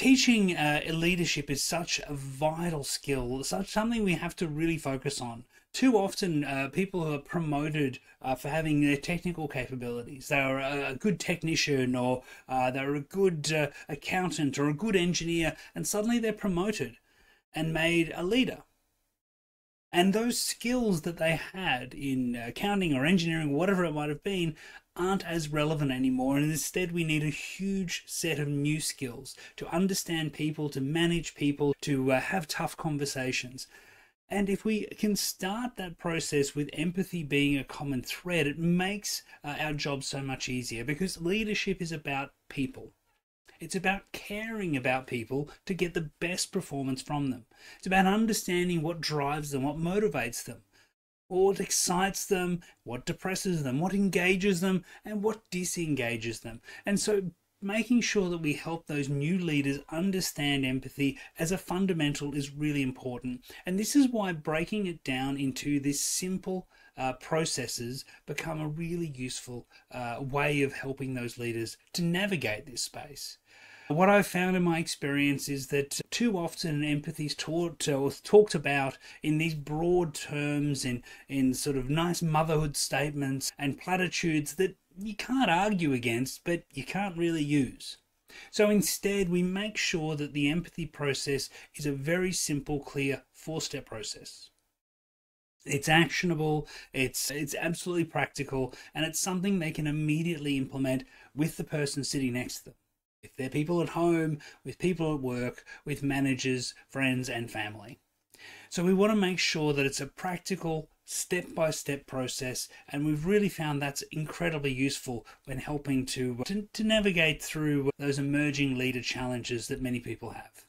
teaching uh, leadership is such a vital skill, such something we have to really focus on. Too often, uh, people are promoted uh, for having their technical capabilities, they're a, a good technician or uh, they're a good uh, accountant or a good engineer, and suddenly they're promoted and made a leader. And those skills that they had in accounting or engineering, whatever it might have been, aren't as relevant anymore. And instead, we need a huge set of new skills to understand people, to manage people, to uh, have tough conversations. And if we can start that process with empathy being a common thread, it makes uh, our job so much easier because leadership is about people. It's about caring about people to get the best performance from them. It's about understanding what drives them, what motivates them, what excites them, what depresses them, what engages them, and what disengages them. And so making sure that we help those new leaders understand empathy as a fundamental is really important. And this is why breaking it down into this simple uh, processes become a really useful uh, way of helping those leaders to navigate this space. What I've found in my experience is that too often empathy is taught or talked about in these broad terms, in, in sort of nice motherhood statements and platitudes that you can't argue against, but you can't really use. So instead, we make sure that the empathy process is a very simple, clear four step process. It's actionable, it's, it's absolutely practical, and it's something they can immediately implement with the person sitting next to them with their people at home, with people at work, with managers, friends, and family. So we want to make sure that it's a practical, step by step process, and we've really found that's incredibly useful when helping to, to, to navigate through those emerging leader challenges that many people have.